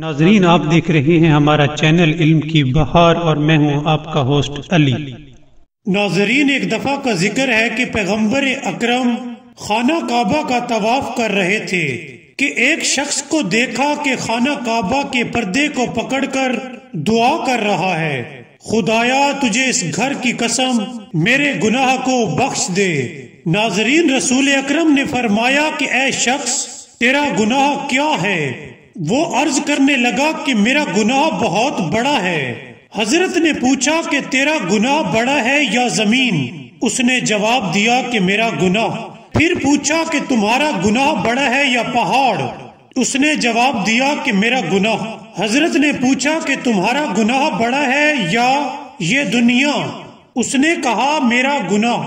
ناظرین، آپ دیکھ رہے ہیں ہمارا چینل علم کی بہار اور میں ہوں آپ کا ہوسٹ علی۔ ناظرین، ایک دفعہ کا ذکر ہے کہ پیغمبر اکرم خانہ کعبہ کا طواف کر رہے تھے کہ ایک شخص کو دیکھا کہ خانہ کعبہ کے پردے کو پکڑ کر دعا کر رہا ہے۔ خدایا، تجھے اس گھر کی قسم میرے گناہ کو بخش دے۔ ناظرین، رسول اکرم نے فرمایا کہ اے شخص، تیرا گناہ کیا ہے؟ وہ عرض کرنے لگا کہ میرا گناہ بہت بڑا ہے۔ حضرت نے پوچھا کہ تیرا گناہ بڑا ہے یا زمین؟ اس نے جواب دیا کہ میرا گناہ۔ پھر پوچھا کہ تمہارا گناہ بڑا ہے یا پہاڑ؟ اس نے جواب دیا کہ میرا گناہ۔ حضرت نے پوچھا کہ تمہارا گناہ بڑا ہے یا یہ دنیا؟ اس نے کہا، میرا گناہ۔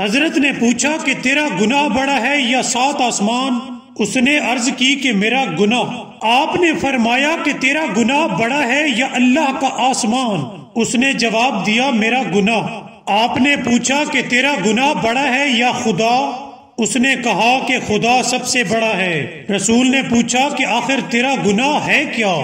حضرت نے پوچھا کہ تیرا گناہ بڑا ہے یا سات آسمان؟ اس نے عرض کی کہ میرا گناہ، آپ نے فرمایا کہ تیرا گناہ بڑا ہے یا اللہ کا آسمان؟ اس نے جواب دیا، میرا گناہ۔ آپ نے پوچھا کہ تیرا گناہ بڑا ہے یا خدا؟ اس نے کہا کہ خدا سب سے بڑا ہے۔ رسول نے پوچھا کہ آخر تیرا گناہ ہے کیا؟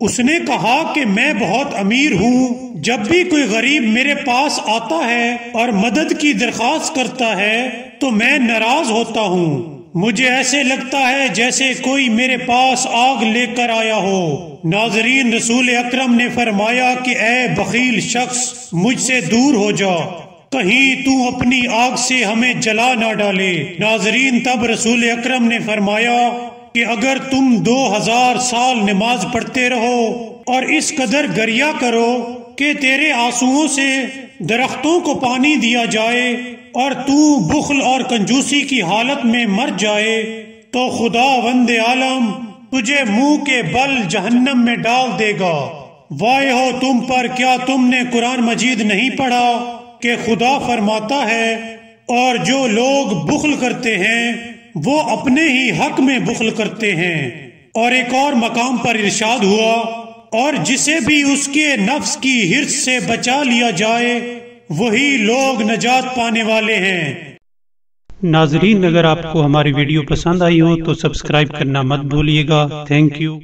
اس نے کہا کہ میں بہت امیر ہوں۔ جب بھی کوئی غریب میرے پاس آتا ہے اور مدد کی درخواست کرتا ہے، تو میں ناراض ہوتا ہوں۔ مجھے ایسے لگتا ہے جیسے کوئی میرے پاس آگ لے کر آیا ہو۔ ناظرین، رسول اکرم نے فرمایا کہ اے بخیل شخص، مجھ سے دور ہو جا۔ کہیں تو اپنی آگ سے ہمیں جلا نہ ڈالے۔ ناظرین، تب رسول اکرم نے فرمایا کہ اگر تم دو ہزار سال نماز پڑھتے رہو اور اس قدر گریا کرو کہ تیرے آنسوؤں سے درختوں کو پانی دیا جائے اور تو بخل اور کنجوسی کی حالت میں مر جائے، تو خدا وند عالم تجھے منہ کے بل جہنم میں ڈال دے گا۔ وائے ہو تم پر، کیا تم نے قرآن مجید نہیں پڑھا کہ خدا فرماتا ہے، اور جو لوگ بخل کرتے ہیں، وہ اپنے ہی حق میں بخل کرتے ہیں۔ اور ایک اور مقام پر ارشاد ہوا اور جسے بھی اس کے نفس کی ہرس سے بچا لیا جائے، وہی لوگ نجات پانے والے ہیں۔ ناظرین، اگر آپ کو ہماری ویڈیو پسند آئی ہو تو سبسکرائب کرنا مت بھولیے گا۔ Thank you